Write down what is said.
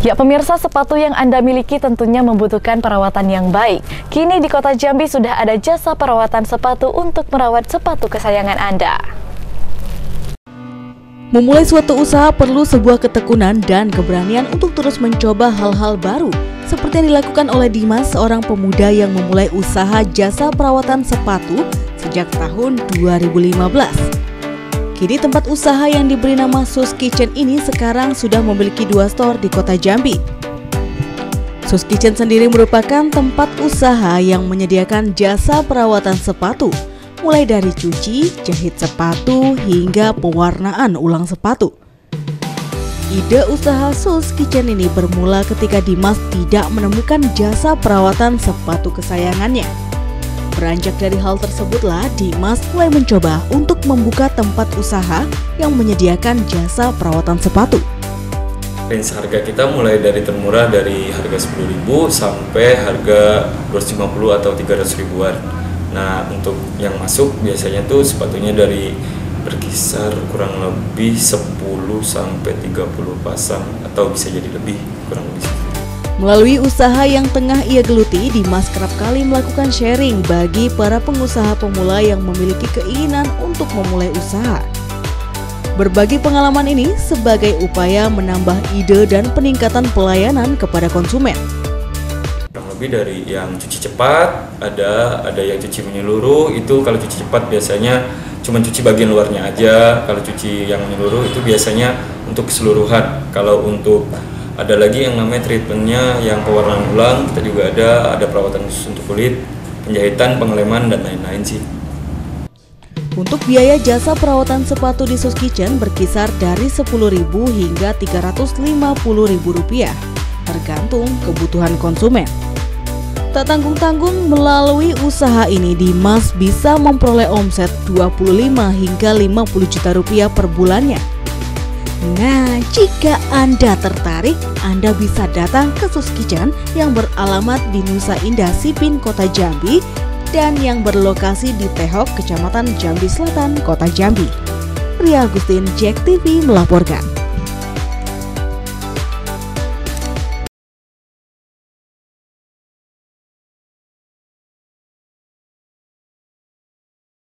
Ya pemirsa, sepatu yang Anda miliki tentunya membutuhkan perawatan yang baik. Kini di kota Jambi sudah ada jasa perawatan sepatu untuk merawat sepatu kesayangan Anda. Memulai suatu usaha perlu sebuah ketekunan dan keberanian untuk terus mencoba hal-hal baru, seperti yang dilakukan oleh Dimas, seorang pemuda yang memulai usaha jasa perawatan sepatu sejak tahun 2015. Kini tempat usaha yang diberi nama Sus Kitchen ini sekarang sudah memiliki dua store di kota Jambi. Sus Kitchen sendiri merupakan tempat usaha yang menyediakan jasa perawatan sepatu, mulai dari cuci, jahit sepatu, hingga pewarnaan ulang sepatu. Ide usaha Sus Kitchen ini bermula ketika Dimas tidak menemukan jasa perawatan sepatu kesayangannya. Beranjak dari hal tersebutlah, Dimas mulai mencoba untuk membuka tempat usaha yang menyediakan jasa perawatan sepatu. Range harga kita mulai dari termurah dari harga 10.000 sampai harga 250 atau 300 ribuan. Nah, untuk yang masuk biasanya tuh sepatunya dari berkisar kurang lebih 10 sampai 30 pasang atau bisa jadi lebih kurang lebih. Melalui usaha yang tengah ia geluti, Dimas kerap kali melakukan sharing bagi para pengusaha pemula yang memiliki keinginan untuk memulai usaha. Berbagi pengalaman ini sebagai upaya menambah ide dan peningkatan pelayanan kepada konsumen. Kurang lebih dari yang cuci cepat, ada ada yang cuci menyeluruh. Itu kalau cuci cepat biasanya cuma cuci bagian luarnya aja. Kalau cuci yang menyeluruh itu biasanya untuk keseluruhan. Kalau untuk ada lagi yang namanya treatmentnya yang pewarnaan ulang kita juga ada ada perawatan khusus untuk kulit penjahitan pengeleman dan lain-lain sih untuk biaya jasa perawatan sepatu di Sus Kitchen berkisar dari 10.000 hingga 350.000 rupiah, tergantung kebutuhan konsumen. Tak tanggung-tanggung melalui usaha ini Dimas bisa memperoleh omset 25 hingga 50 juta rupiah per bulannya. Nah, jika Anda tertarik, Anda bisa datang ke Sus Kitchen yang beralamat di Nusa Indah Sipin, Kota Jambi dan yang berlokasi di Tehok, Kecamatan Jambi Selatan, Kota Jambi. Ria Agustin, Jack TV melaporkan.